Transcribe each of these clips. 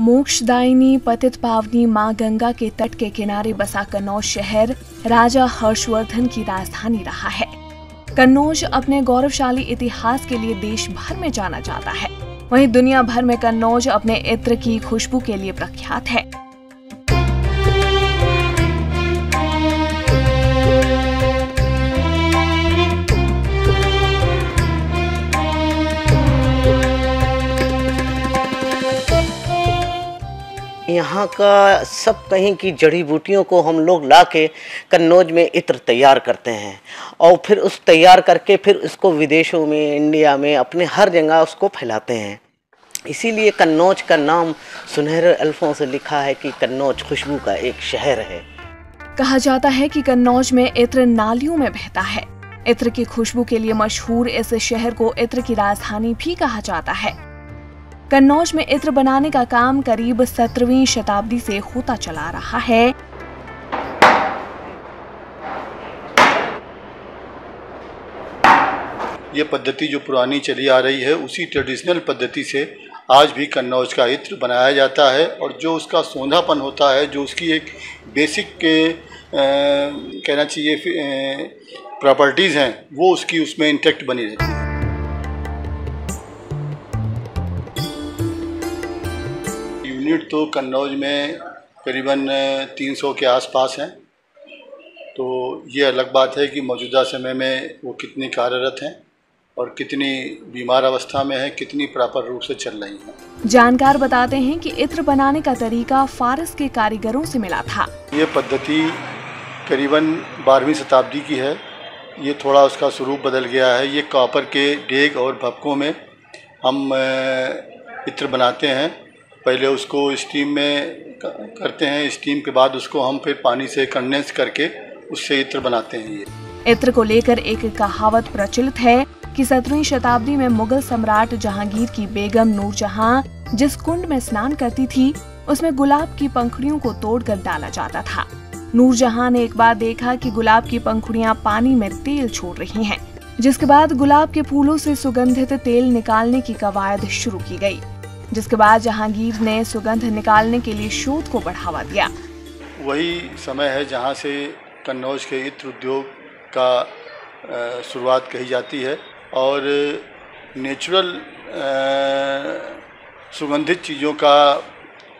मोक्षदायिनी, पतित पावनी माँ गंगा के तट के किनारे बसा कन्नौज शहर, राजा हर्षवर्धन की राजधानी रहा है। कन्नौज अपने गौरवशाली इतिहास के लिए देश भर में जाना जाता है। वहीं दुनिया भर में कन्नौज अपने इत्र की खुशबू के लिए प्रख्यात है। यहाँ का सब कहीं की जड़ी बूटियों को हम लोग ला के कन्नौज में इत्र तैयार करते हैं। और फिर उस तैयार करके फिर उसको विदेशों में, इंडिया में, अपने हर जगह उसको फैलाते हैं। इसीलिए कन्नौज का नाम सुनहरे अल्फों से लिखा है कि कन्नौज खुशबू का एक शहर है। कहा जाता है कि कन्नौज में इत्र नालियों में बहता है। इत्र की खुशबू के लिए मशहूर इस शहर को इत्र की राजधानी भी कहा जाता है। कन्नौज में इत्र बनाने का काम करीब सत्रहवीं शताब्दी से होता चला रहा है। ये पद्धति जो पुरानी चली आ रही है उसी ट्रेडिशनल पद्धति से आज भी कन्नौज का इत्र बनाया जाता है और जो उसका सौंधापन होता है जो उसकी एक बेसिक के आ, कहना चाहिए प्रॉपर्टीज़ हैं वो उसकी उसमें इंटेक्ट बनी रहती है। यूनिट तो कन्नौज में करीबन 300 के आसपास हैं। तो ये अलग बात है कि मौजूदा समय में वो कितनी कार्यरत हैं और कितनी बीमार अवस्था में है कितनी प्रॉपर रूप से चल रही हैं। जानकार बताते हैं कि इत्र बनाने का तरीका फारस के कारीगरों से मिला था। ये पद्धति करीबन बारहवीं शताब्दी की है। ये थोड़ा उसका स्वरूप बदल गया है। ये कॉपर के डेग और भपकों में हम इत्र बनाते हैं। पहले उसको स्टीम में करते हैं। स्टीम के बाद उसको हम फिर पानी से कंडेंस करके उससे इत्र बनाते हैं ये। इत्र को लेकर एक कहावत प्रचलित है कि सत्रहवीं शताब्दी में मुगल सम्राट जहांगीर की बेगम नूरजहां जिस कुंड में स्नान करती थी उसमें गुलाब की पंखुड़ियों को तोड़कर डाला जाता था। नूरजहां ने एक बार देखा कि गुलाब की पंखुड़ियाँ पानी में तेल छोड़ रही हैं, जिसके बाद गुलाब के फूलों से सुगंधित तेल निकालने की कवायद शुरू की गई। जिसके बाद जहांगीर ने सुगंध निकालने के लिए शोध को बढ़ावा दिया। वही समय है जहाँ से कन्नौज के इत्र उद्योग का शुरुआत कही जाती है और नेचुरल सुगंधित चीज़ों का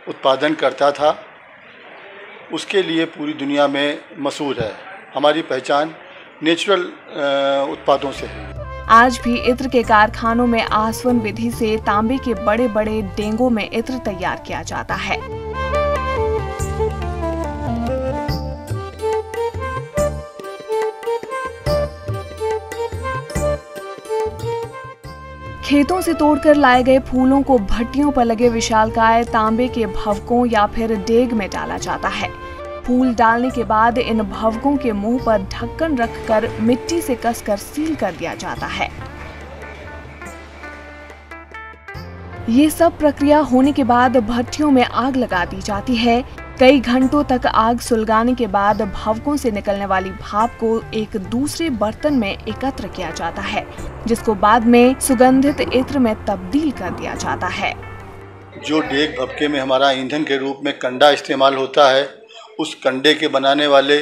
उत्पादन करता था। उसके लिए पूरी दुनिया में मशहूर है। हमारी पहचान नेचुरल उत्पादों से है। आज भी इत्र के कारखानों में आसवन विधि से तांबे के बड़े बड़े डेंगों में इत्र तैयार किया जाता है। खेतों से तोड़कर लाए गए फूलों को भट्टियों पर लगे विशालकाय तांबे के भवकों या फिर डेग में डाला जाता है। फूल डालने के बाद इन भवकों के मुँह पर ढक्कन रखकर मिट्टी से कसकर सील कर दिया जाता है। ये सब प्रक्रिया होने के बाद भट्टियों में आग लगा दी जाती है। कई घंटों तक आग सुलगाने के बाद भवकों से निकलने वाली भाप को एक दूसरे बर्तन में एकत्र किया जाता है, जिसको बाद में सुगंधित इत्र में तब्दील कर दिया जाता है। जो डेग भपके में हमारा ईंधन के रूप में कंडा इस्तेमाल होता है उस कंडे के बनाने वाले,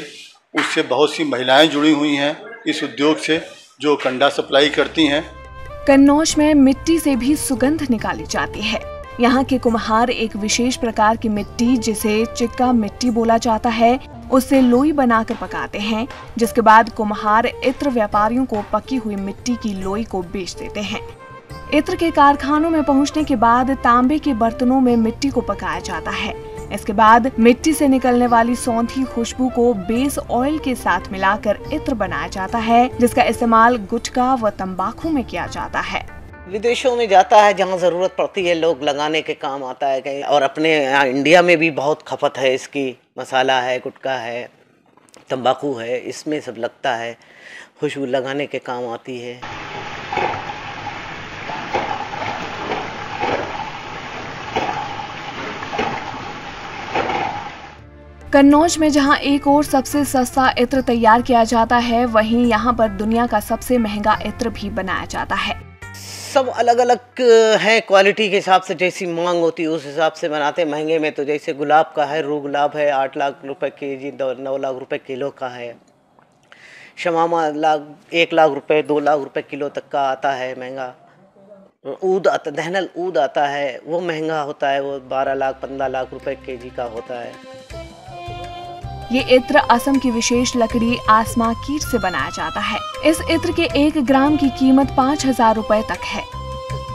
उससे बहुत सी महिलाएँ जुड़ी हुई हैं इस उद्योग से, जो कंडा सप्लाई करती हैं। कन्नौज में मिट्टी से भी सुगंध निकाली जाती है। यहाँ के कुम्हार एक विशेष प्रकार की मिट्टी, जिसे चिक्का मिट्टी बोला जाता है, उससे लोई बनाकर पकाते हैं, जिसके बाद कुम्हार इत्र व्यापारियों को पकी हुई मिट्टी की लोई को बेच देते हैं। इत्र के कारखानों में पहुँचने के बाद तांबे के बर्तनों में मिट्टी को पकाया जाता है। इसके बाद मिट्टी से निकलने वाली सौंधी खुशबू को बेस ऑयल के साथ मिलाकर इत्र बनाया जाता है, जिसका इस्तेमाल गुटखा व तंबाकू में किया जाता है। विदेशों में जाता है जहाँ ज़रूरत पड़ती है, लोग लगाने के काम आता है कहीं, और अपने इंडिया में भी बहुत खपत है इसकी। मसाला है, गुटखा है, तंबाकू है, इसमें सब लगता है, खुशबू लगाने के काम आती है। कन्नौज में जहाँ एक और सबसे सस्ता इत्र तैयार किया जाता है, वहीं यहाँ पर दुनिया का सबसे महँगा इत्र भी बनाया जाता है। सब अलग अलग है क्वालिटी के हिसाब से, जैसी मांग होती है उस हिसाब से बनाते हैं। महँगे में तो जैसे गुलाब का है रू गुलाब है, आठ लाख रुपए के जी नौ लाख रुपए किलो का है। शमामा लाख, एक लाख रुपए, दो लाख रुपए किलो तक का आता है महँगा। ऊद आता, दहनल ऊद आता है, वो महँगा होता है, वो बारह लाख, पंद्रह लाख रुपए के जी का होता है। ये इत्र असम की विशेष लकड़ी आसमा कीट से बनाया जाता है। इस इत्र के एक ग्राम की कीमत पाँच हज़ार रूपए तक है।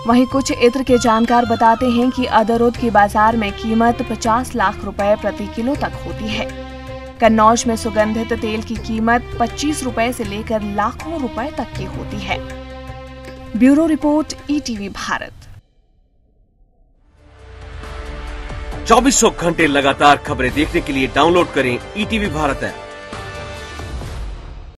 वहीं कुछ इत्र के जानकार बताते हैं कि अदरोद के बाज़ार में कीमत 50 लाख रुपए प्रति किलो तक होती है। कन्नौज में सुगंधित तेल की कीमत 25 रुपए से लेकर लाखों रुपए तक की होती है। Bureau report, ETV Bharat. चौबीसों घंटे लगातार खबरें देखने के लिए डाउनलोड करें ईटीवी भारत ऐप।